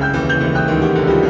Música